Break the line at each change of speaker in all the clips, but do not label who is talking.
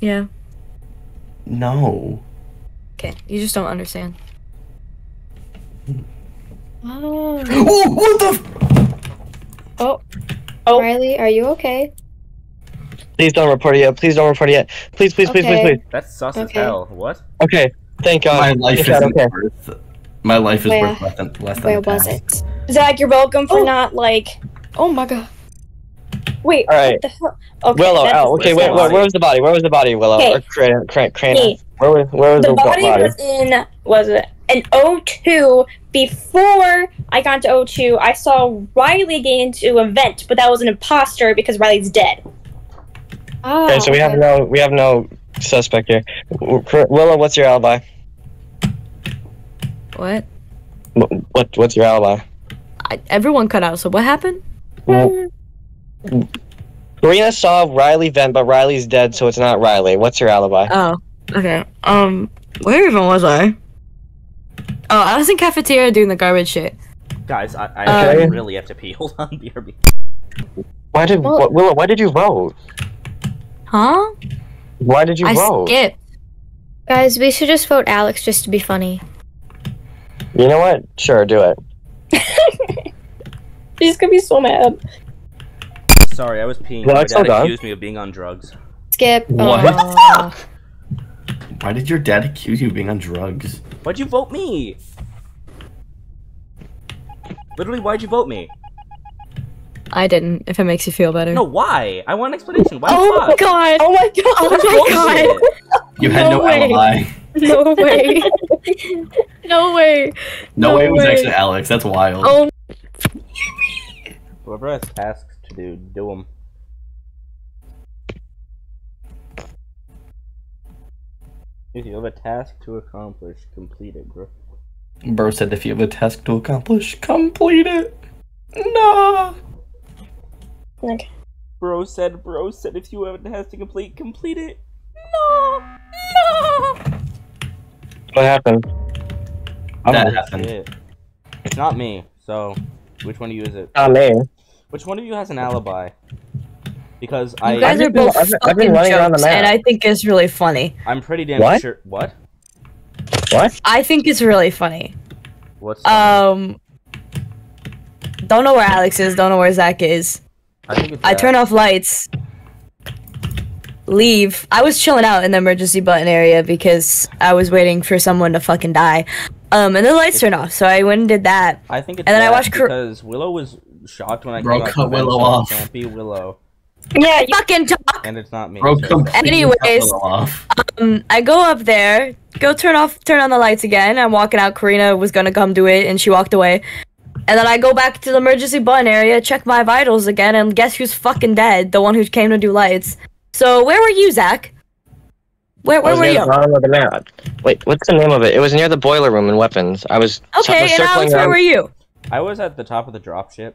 Yeah.
No.
Okay. You just don't understand.
Oh.
Oh, what the? F-
Oh.
Oh.
Riley, are you okay?
Please don't report it yet. Please don't report it yet. Please, please, please,
Okay.
please, please.
That's sus as hell. What?
Okay. Thank God.
my life is
God, okay.
worth. My life is
Where-
worth less than less than.
Where
a
was
task.
it?
Zach, you're welcome for
Oh.
not like.
Oh my god.
Wait.
All right.
What the hell? Okay.
Willow,
that
oh, okay, wait, where, where was the body? Where was the body, Willow?
Okay.
Or Crane, Crane, Crane.
Hey.
Where was, where was
The
the,
body
body?
was in was it an O2 before I got to O2. I saw Riley get into a vent, but that was an imposter because Riley's dead.
Oh,
Okay, so we have no, we have no suspect here. Willow, what's your alibi?
What?
What, what's your alibi?
I, everyone cut out. So what happened?
Well, um, Karina saw Riley vent, but Riley's dead, so it's not Riley. What's your alibi?
Oh, okay. Um, where even was I? Oh, I was in cafeteria doing the garbage shit.
Guys, I, I
Um,
actually really have to pee. Hold on, BRB.
Why did
Well-
wh- Willow? Why did you vote?
Huh?
Why did you
I
vote?
skipped.
Guys, we should just vote Alex just to be funny.
You know what? Sure, do it.
She's gonna be so mad.
Sorry, I was peeing.
Well,
My
it's all
dad
done.
accused me of being on drugs.
Skip.
What?
Oh, Aw.
Why did your dad accuse you of being on drugs?
Why'd you vote me? Literally, why'd you vote me?
I didn't. If it makes you feel better.
No, why? I want an explanation. Why
Oh
the
my god.
Oh my god!
Oh my god.
You had
No
no,
way.
alibi.
No way. no way.
No,
No
way it was actually Alex. That's wild.
Oh
Whoever has tasks to do, do them. If you have a task to accomplish, complete it, bro.
Bro said if you have a task to accomplish, complete it. Nah.
Okay.
Bro said, bro said, if you have a task to complete, complete it. No, no.
What happened?
That happened.
shit. It's not me. So, which one of you is it?
Not me.
Which one of you has an alibi? Because
You
I,
guys
I've
are
been-
both
I've been- I've been
fucking
running around the
jokes,
map.
and I think it's really funny.
I'm pretty damn
What?
sure. What?
What?
I think it's really funny.
What's?
Um, don't know where Alex is. Don't know where Zach is.
I think it's.
I
that.
turn off lights. Leave. I was chilling out in the emergency button area because I was waiting for someone to fucking die. Um, and the lights turned off, so I went and did that.
I think it's
and then I watched
because Willow was shocked when I
Bro,
came out
cut Willow off.
Can't be Willow,
Yeah, you,
Fucking talk.
and it's not me.
Bro,
so-
Anyways,
Willow off.
Um, I go up there, go turn off, turn on the lights again. I'm walking out. Karina was gonna come do it, and she walked away. And then I go back to the emergency button area, check my vitals again, and guess who's fucking dead? The one who came to do lights. So where were you, Zach? Where where
was
were
near
you?
the bottom of the map. Wait, what's the name of it? It was near the boiler room and weapons. I was.
Okay, and
circling
Alex, where were you?
I was at the top of the dropship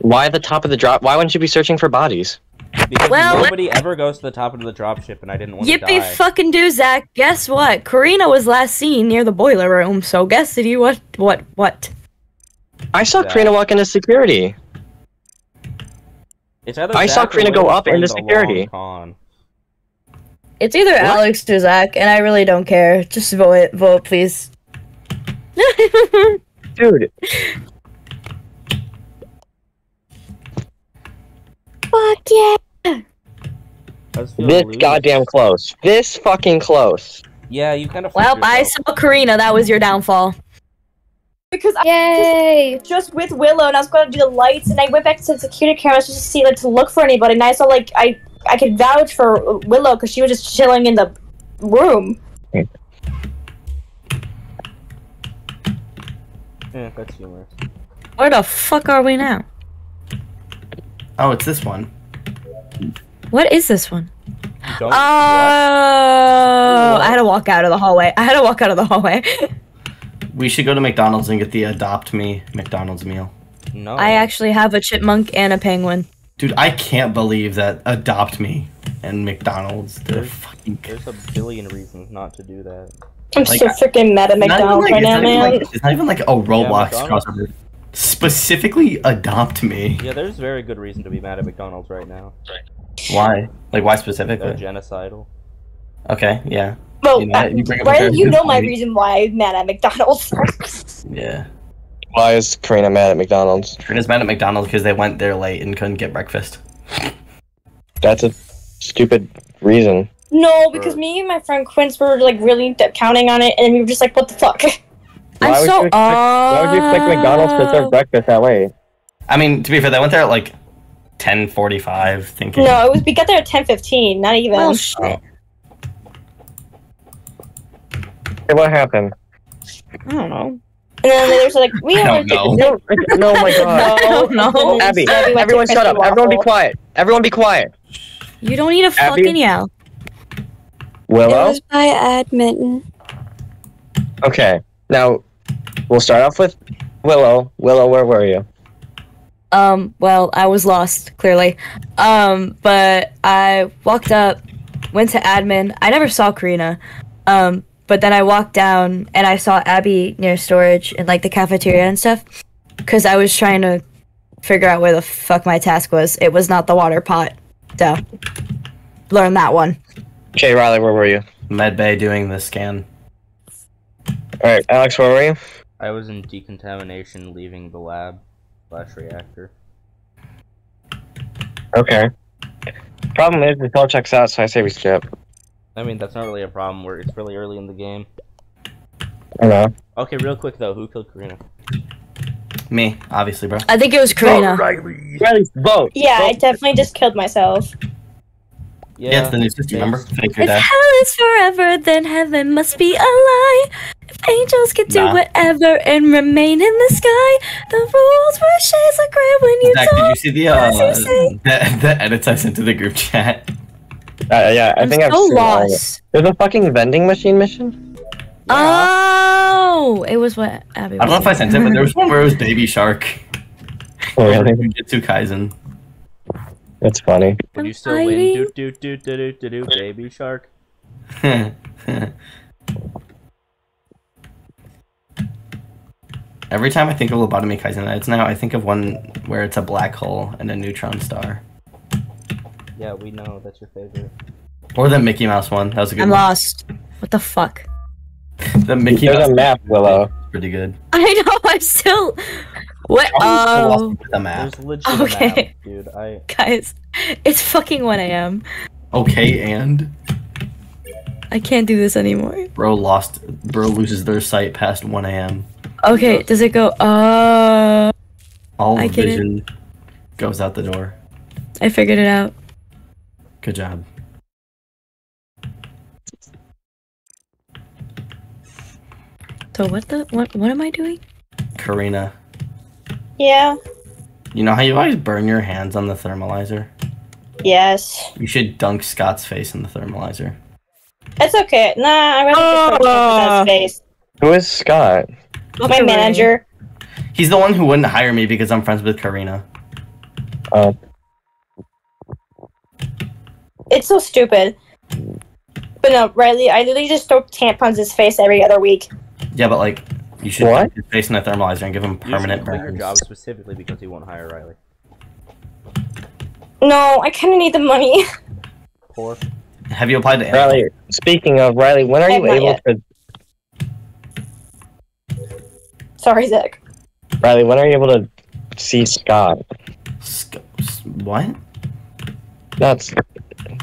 Why the top of the drop? Why wouldn't you be searching for bodies?
because
Well,
nobody ever goes to the top of the dropship, and I didn't want to
Yippee
die.
fucking do, Zach. Guess what? Karina was last seen near the boiler room. So guess did you what what what?
I saw
Yeah.
Karina walk into security.
It's either
I saw
Zach or
Karina go up into
the
security.
It's either Alex or Zach, and I really don't care. Just vote vote, please.
Dude,
fuck yeah.
I just feel
this
loose.
goddamn close. This fucking close.
Yeah, you kind of.
well, I saw Karina. That was your downfall.
because I
Yay.
was just with Willow and I was going to do the lights, and I went back to the security cameras just to see like to look for anybody, and I saw like I I could vouch for Willow because she was just chilling in the room.
Yeah, that's humorous.
Where the fuck are we now?
Oh, it's this one.
What is this one?
Don't.
Oh, I had to walk out of the hallway. I had to walk out of the hallway.
We should go to McDonald's and get the Adopt Me McDonald's meal.
No.
I actually have a chipmunk and a penguin.
Dude, I can't believe that Adopt Me and McDonald's. They're
There's-
fucking.
There's a billion reasons not to do that.
I'm
Like,
so freaking mad at McDonald's
like-
right now, man.
like- It's not even like a Roblox
McDonald's-
crossover. Specifically, Adopt Me.
Yeah, there's very good reason to be mad at McDonald's right now.
Why? Like, why
They're
specifically?
genocidal.
Okay, yeah.
Well,
You know,
uh,
you bring up a
Brian, you know my reason why I'm mad at McDonald's.
Yeah.
Why is Karina mad at McDonald's?
Karina's mad at McDonald's because they went there late and couldn't get breakfast.
That's a stupid reason.
no, because me and my friend Quince were like really counting on it, and we were just like, "What the fuck?"
Why
I'm
would
so
you expect, why would you expect McDonald's to serve breakfast that late?
I mean, to be fair, they went there at like 10:45, thinking.
No, it was we got there at ten fifteen, not even.
Well, shit.
Oh.
Hey, what happened?
I don't know.
and then there's like, we
I don't know.
No, no, my god.
I don't know.
Abby,
Yeah, we went to
everyone shut
Crispy
up. Everyone be quiet. Everyone be quiet.
You don't need a
Abby?
fucking yell.
It
Willow?
was by Admin.
Okay. Now, we'll start off with Willow. Willow, where were you?
Um, well, I was lost, clearly. Um, but I walked up, went to admin. I never saw Karina. Um, but then I walked down and I saw Abby near storage and like the cafeteria and stuff. Cause I was trying to figure out where the fuck my task was. It was not the water pot. So learn that one.
Okay, Riley, where were you?
Med Bay doing the scan.
Alright, Alex, where were you?
I was in decontamination leaving the lab slash reactor.
Okay. Problem is, the call checks out, so I say we skip.
I mean, that's not really a problem. Where it's really early in the game.
I know.
Okay, real quick though, who killed Karina?
Me, obviously, bro.
I think it was Karina.
Riley, vote!
Yeah, I definitely just killed myself.
Yeah, it's the new system, remember? Fake your
If hell is forever, then heaven must be a lie. If angels could do
Nah.
whatever and remain in the sky, the rules were shades of gray when you
Zach, did you see the uh,
What does he say?
the, the edits I sent to the group chat?
Uh, yeah, I
I'm
think I've
so
seen all
lost.
There's a fucking vending machine mission?
Oh, it was what Abby.
I don't know if I sent it, but there was one where it was Baby Shark.
Oh, really?
Jujutsu Kaisen.
That's funny.
Would you still win? Do do do do do do do baby shark.
Every time I think of Lobotomy Kaisen edits now, I think of one where it's a black hole and a neutron star.
Yeah, we know that's your favorite.
Or the Mickey Mouse one. That was a good
I'm
one.
lost. What the fuck?
The Mickey
There's
Mouse
a map, Willow.
pretty good.
I know. I'm still. What? Oh,
the map.
There's legit a
Okay.
map, dude. I
guys, it's fucking 1 a.m.
Okay, and
I can't do this anymore.
bro lost. Bro loses their sight past 1 a.m.
Okay, does it go? Uh,
All
I
of
get it.
vision goes out the door.
I figured it out.
Good job.
So what the what? What am I doing?
Karina,
Yeah.
you know how you always burn your hands on the thermalizer?
Yes.
You should dunk Scott's face in the thermalizer.
That's okay. Nah, I rather just go
Oh.
check his face.
Who is Scott?
My manager.
He's the one who wouldn't hire me because I'm friends with Karina.
Uh,
It's so stupid. But no, Riley, I literally just throw tampons in his face every other week.
Yeah, but like, you should
What?
dunk his face in a thermalizer and give him permanent
quit your job specifically because he won't hire Riley.
No, I kind of need the money.
Poor.
Have you applied to
Riley, speaking of Riley, when are
I
you able
yet.
to
Sorry, Zach.
Riley, when are you able to see Scott?
Sc- what?
That's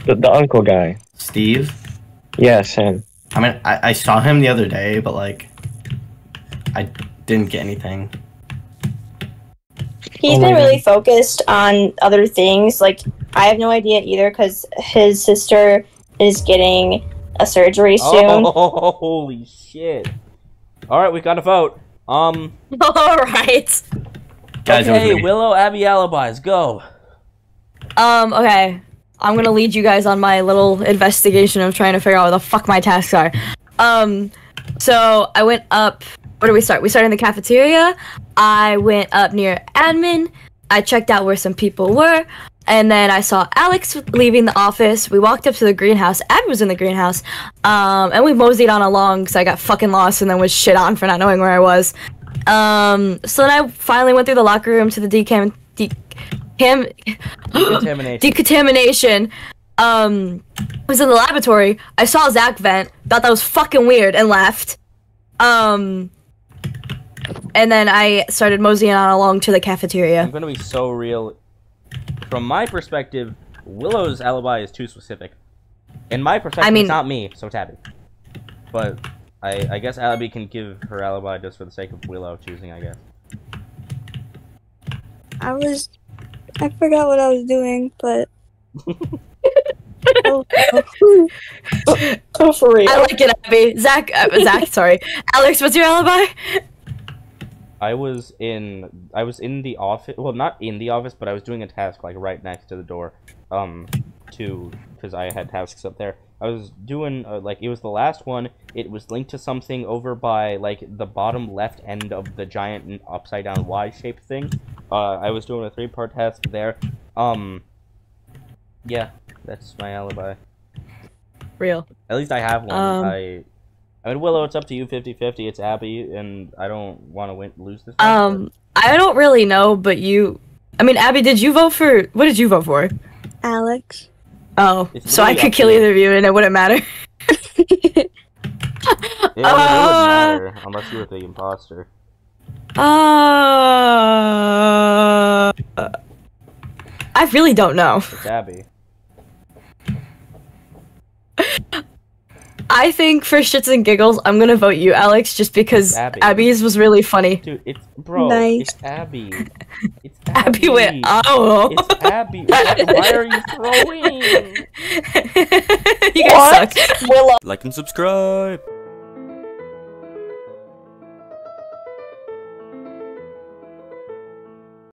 the, the uncle guy.
Steve?
Yes, him.
I mean, I, I saw him the other day, but like, I didn't get anything.
He's
Oh my
been
God.
really focused on other things. Like, I have no idea either because his sister is getting a surgery soon.
Oh, holy shit! All right, we got to vote. Um.
All right.
Guys,
okay. Willow, Abby, alibis, go.
Um. Okay. I'm gonna lead you guys on my little investigation of trying to figure out what the fuck my tasks are. Um. So I went up. Where do we start? We started in the cafeteria. I went up near admin. I checked out where some people were. And then I saw Alex leaving the office. We walked up to the greenhouse. Abby was in the greenhouse. Um, and we moseyed on along because I got fucking lost and then was shit on for not knowing where I was. Um, so then I finally went through the locker room to the decam. De- Cam
Decontamination.
decontamination. Um, was in the laboratory. I saw Zach vent. Thought that was fucking weird and left. Um, and then I started moseying on along to the cafeteria.
I'm gonna be so real. From my perspective, Willow's alibi is too specific. In my perspective, I
mean-
it's not me, so Tabby. But I, I guess Abby can give her alibi just for the sake of Willow choosing. I guess.
I was. I forgot what I was doing, but. oh, oh.
Oh, for real.
I like it, Abby. Zach, uh, Zach, sorry. Alex, what's your alibi?
I was in I was in the office. Well, not in the office, but I was doing a task like right next to the door. Um, to because I had tasks up there. I was doing uh, like it was the last one. It was linked to something over by like the bottom left end of the giant upside down Y-shaped thing. Uh, I was doing a three part task there. Um, yeah, that's my alibi.
Real.
At least I have one.
Um,
I. I mean, Willow, it's up to you 50-50. It's Abby, and I don't want to win lose this. one, but-
Um, I don't really know, but you. I mean, Abby, did you vote for? What did you vote for?
Alex.
Oh,
It's
so I could kill either of you, and it wouldn't matter.
Yeah, I mean, it
Uh,
wouldn't matter unless you were the imposter.
Uh, I really don't know.
It's Abby.
I think for shits and giggles, I'm gonna vote you, Alex, just because
Abby.
Abby's was really funny.
Dude, it's bro.
Nice.
It's Abby. It's Abby.
Abby went, oh.
It's Abby. Why, why are you throwing?
you guys suck.
Willow.
Uh, like and subscribe.